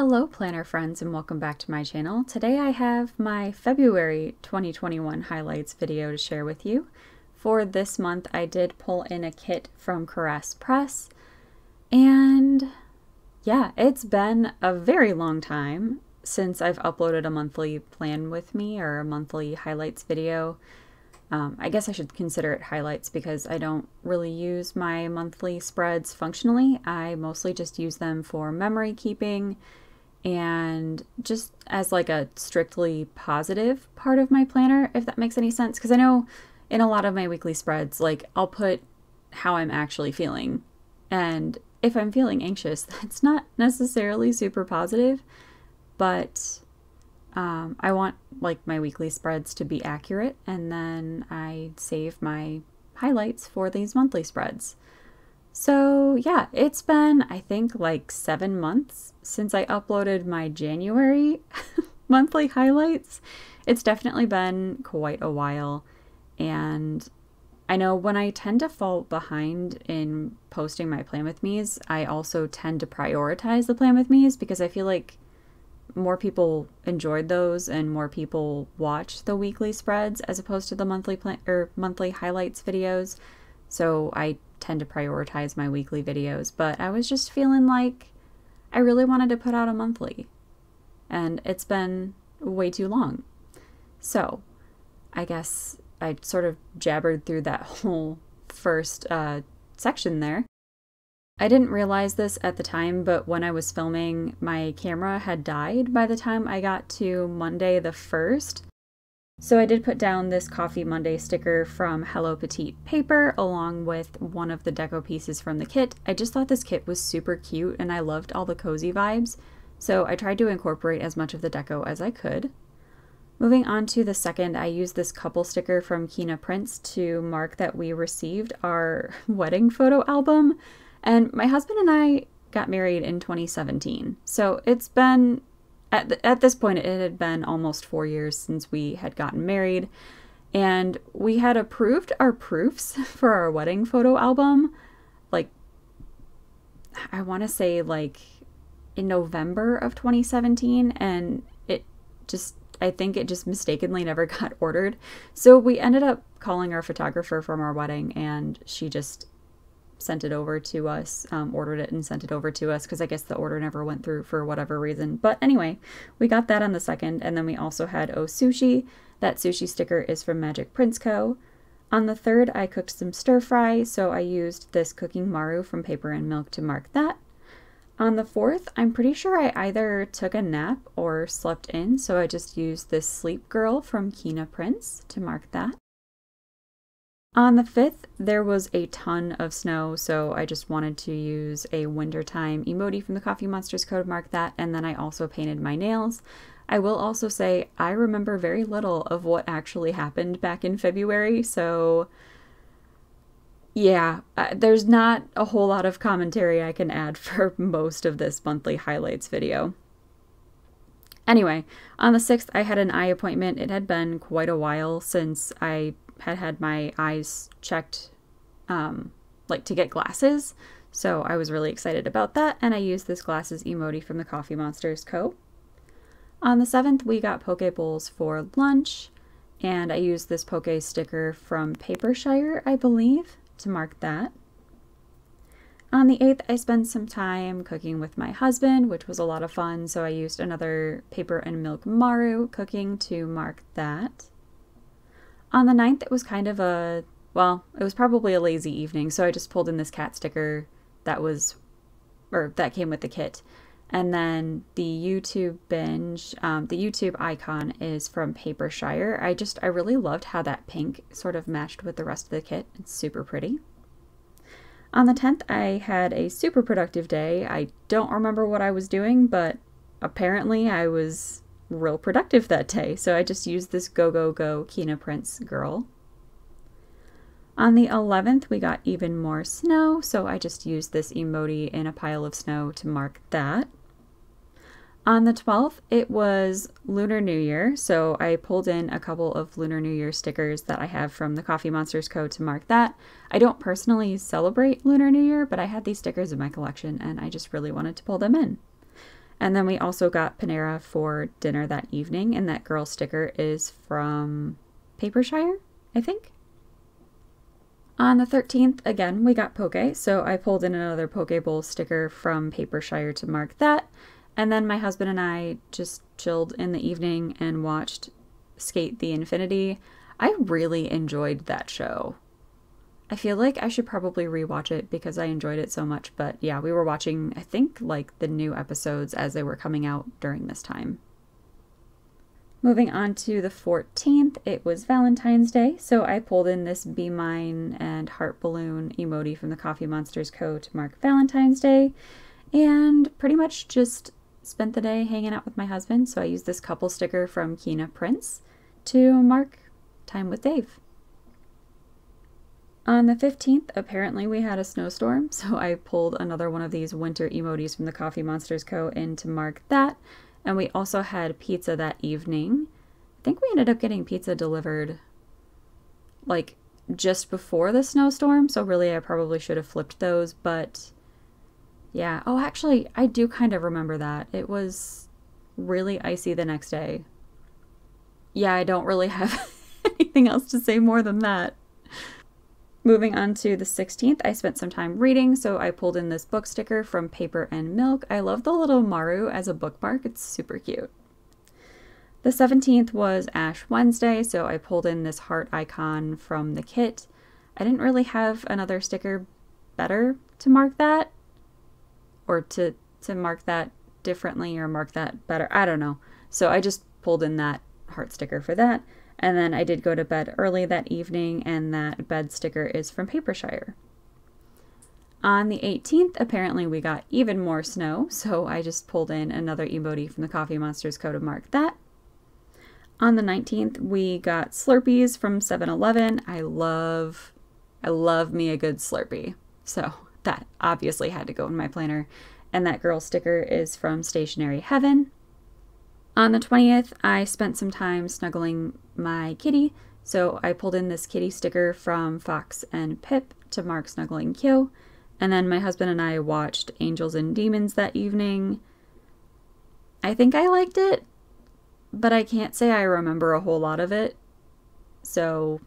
Hello planner friends and welcome back to my channel. Today I have my February 2021 highlights video to share with you. For this month I did pull in a kit from Caress Press and yeah, it's been a very long time since I've uploaded a monthly plan with me or a monthly highlights video. Um, I guess I should consider it highlights because I don't really use my monthly spreads functionally. I mostly just use them for memory keeping and just as like a strictly positive part of my planner, if that makes any sense. Because I know in a lot of my weekly spreads, like I'll put how I'm actually feeling. And if I'm feeling anxious, that's not necessarily super positive, but um, I want like my weekly spreads to be accurate, and then I save my highlights for these monthly spreads. So, yeah, it's been, I think, like seven months since I uploaded my January monthly highlights. It's definitely been quite a while, and I know when I tend to fall behind in posting my plan with me's, I also tend to prioritize the plan with me's because I feel like more people enjoyed those and more people watch the weekly spreads as opposed to the monthly plan or monthly highlights videos. So I tend to prioritize my weekly videos, but I was just feeling like I really wanted to put out a monthly. And it's been way too long. So, I guess I sort of jabbered through that whole first uh, section there. I didn't realize this at the time, but when I was filming, my camera had died by the time I got to Monday the 1st. So I did put down this Coffee Monday sticker from Hello Petite Paper along with one of the deco pieces from the kit. I just thought this kit was super cute and I loved all the cozy vibes, so I tried to incorporate as much of the deco as I could. Moving on to the second, I used this couple sticker from Keena Prints to mark that we received our wedding photo album. And my husband and I got married in 2017. So it's been, at, the, at this point, it had been almost four years since we had gotten married. And we had approved our proofs for our wedding photo album, like, I want to say, like, in November of 2017. And it just, I think it just mistakenly never got ordered. So we ended up calling our photographer from our wedding, and she just sent it over to us, um, ordered it and sent it over to us because I guess the order never went through for whatever reason. But anyway, we got that on the second, and then we also had Oh Sushi. That sushi sticker is from Magic Prints Co. On the third, I cooked some stir fry, so I used this Cooking Maru from Paper and Milk to mark that. On the fourth, I'm pretty sure I either took a nap or slept in, so I just used this Sleep Girl from Keena Prints to mark that. On the 5th, there was a ton of snow, so I just wanted to use a wintertime emoji from the Coffee Monsterz code mark that, and then I also painted my nails. I will also say I remember very little of what actually happened back in February, so yeah, uh, there's not a whole lot of commentary I can add for most of this monthly highlights video. Anyway, on the 6th, I had an eye appointment. It had been quite a while since I had had my eyes checked, um, like to get glasses. So I was really excited about that, and I used this glasses emoji from the Coffee Monsterz Co. On the 7th, we got poke bowls for lunch, and I used this poke sticker from Papershire, I believe, to mark that. On the 8th, I spent some time cooking with my husband, which was a lot of fun, so I used another Paper and Milk Maru cooking to mark that. On the 9th, it was kind of a, well, it was probably a lazy evening, so I just pulled in this cat sticker that was, or that came with the kit. And then the YouTube binge, um, the YouTube icon is from Paper Shire. I just, I really loved how that pink sort of matched with the rest of the kit. It's super pretty. On the 10th, I had a super productive day. I don't remember what I was doing, but apparently I was real productive that day, so I just used this Go Go Go Keena Prints girl. On the 11th, we got even more snow, so I just used this emoji in a pile of snow to mark that. On the 12th, it was Lunar New Year, so I pulled in a couple of Lunar New Year stickers that I have from the Coffee Monsterz Co. to mark that. I don't personally celebrate Lunar New Year, but I had these stickers in my collection and I just really wanted to pull them in. And then we also got Panera for dinner that evening, and that girl sticker is from Papershire, I think. On the 13th, again, we got Poke, so I pulled in another Poke Bowl sticker from Papershire to mark that. And then my husband and I just chilled in the evening and watched SK8 the Infinity. I really enjoyed that show. I feel like I should probably rewatch it because I enjoyed it so much. But yeah, we were watching, I think, like the new episodes as they were coming out during this time. Moving on to the 14th, it was Valentine's Day, so I pulled in this Be Mine and Heart Balloon emoji from the Coffee Monsterz Co. to mark Valentine's Day, and pretty much just spent the day hanging out with my husband. So I used this couple sticker from Keena Prints to mark time with Dave. On the 15th, apparently we had a snowstorm, so I pulled another one of these winter emojis from the Coffee Monsterz Co. in to mark that. And we also had pizza that evening. I think we ended up getting pizza delivered like just before the snowstorm, so really I probably should have flipped those, but yeah. Oh, actually, I do kind of remember that. It was really icy the next day. Yeah, I don't really have anything else to say more than that. Moving on to the 16th, I spent some time reading, so I pulled in this book sticker from Paper and Milk. I love the little Maru as a bookmark, it's super cute. The 17th was Ash Wednesday, so I pulled in this heart icon from the kit. I didn't really have another sticker better to mark that, or to, to mark that differently or mark that better. I don't know. So I just pulled in that heart sticker for that. And then I did go to bed early that evening, and that bed sticker is from Papershire. On the 18th, apparently we got even more snow, so I just pulled in another emoji from the Coffee Monsterz Co. to mark that. On the 19th, we got Slurpees from 7-Eleven. I love, I love me a good Slurpee. So that obviously had to go in my planner. And that girl sticker is from Stationery Heaven. On the 20th, I spent some time snuggling my kitty, so I pulled in this kitty sticker from Fox and Pip to mark snuggling Kyo. And then my husband and I watched Angels and Demons that evening. I think I liked it, but I can't say I remember a whole lot of it. So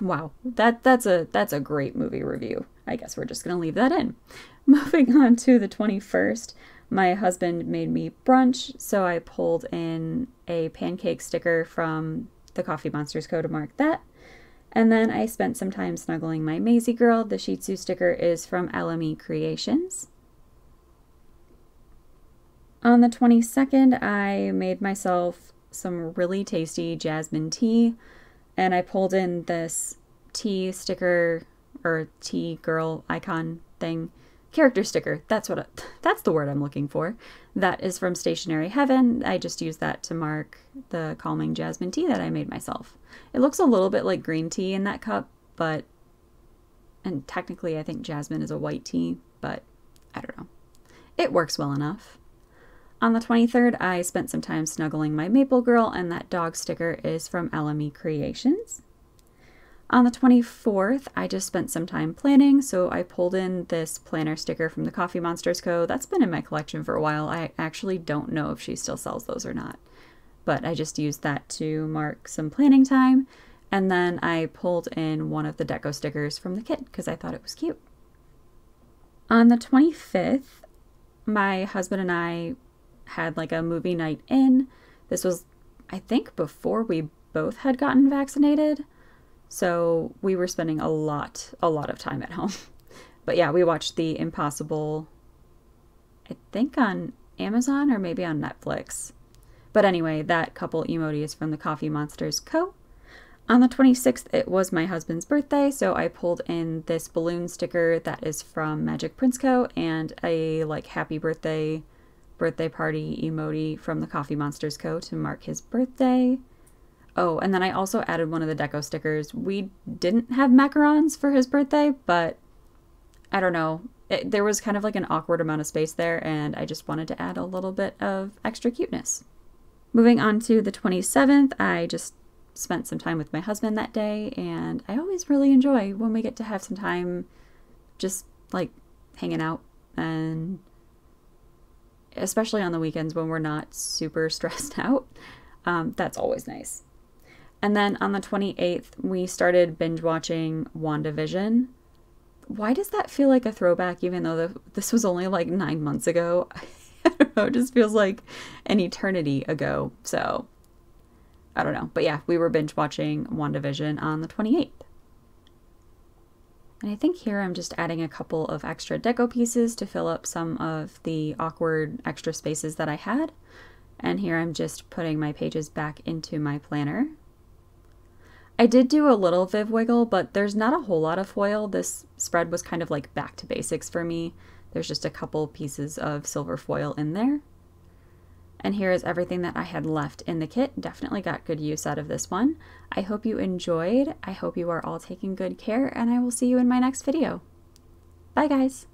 wow, that that's a that's a great movie review. I guess we're just going to leave that in. Moving on to the 21st, my husband made me brunch, so I pulled in a pancake sticker from the Coffee Monsterz Co. to mark that. And then I spent some time snuggling my Maisie girl. The Shih Tzu sticker is from LME Creations. On the 22nd, I made myself some really tasty jasmine tea, and I pulled in this tea sticker or tea girl icon thing character sticker. That's what I, that's the word I'm looking for. That is from Stationery Heaven. I just used that to mark the calming jasmine tea that I made myself. It looks a little bit like green tea in that cup, but and technically I think jasmine is a white tea, but I don't know. It works well enough. On the 23rd, I spent some time snuggling my Maple Girl, and that dog sticker is from LME Creations. On the 24th, I just spent some time planning, so I pulled in this planner sticker from the Coffee Monsterz Co. That's been in my collection for a while. I actually don't know if she still sells those or not, but I just used that to mark some planning time. And then I pulled in one of the deco stickers from the kit because I thought it was cute. On the 25th, my husband and I had like a movie night in. This was, I think, before we both had gotten vaccinated. So we were spending a lot, a lot of time at home. But yeah, we watched The Impossible, I think on Amazon or maybe on Netflix. But anyway, that couple emoji is from the Coffee Monsterz Co. On the 26th, it was my husband's birthday, so I pulled in this balloon sticker that is from Magic Prints Co. and a like happy birthday birthday party emoji from the Coffee Monsterz Co. to mark his birthday. Oh, and then I also added one of the deco stickers. We didn't have macarons for his birthday, but I don't know. It, there was kind of like an awkward amount of space there, and I just wanted to add a little bit of extra cuteness. Moving on to the 27th, I just spent some time with my husband that day, and I always really enjoy when we get to have some time just like hanging out and especially on the weekends when we're not super stressed out. Um, that's always nice. And then on the 28th, we started binge watching WandaVision. Why does that feel like a throwback, even though the, this was only like nine months ago? I don't know, it just feels like an eternity ago. So I don't know. But yeah, we were binge watching WandaVision on the 28th. And I think here I'm just adding a couple of extra deco pieces to fill up some of the awkward extra spaces that I had. And here I'm just putting my pages back into my planner. I did do a little Viv Wiggle, but there's not a whole lot of foil. This spread was kind of like back to basics for me. There's just a couple pieces of silver foil in there. And here is everything that I had left in the kit. Definitely got good use out of this one. I hope you enjoyed. I hope you are all taking good care, and I will see you in my next video. Bye, guys.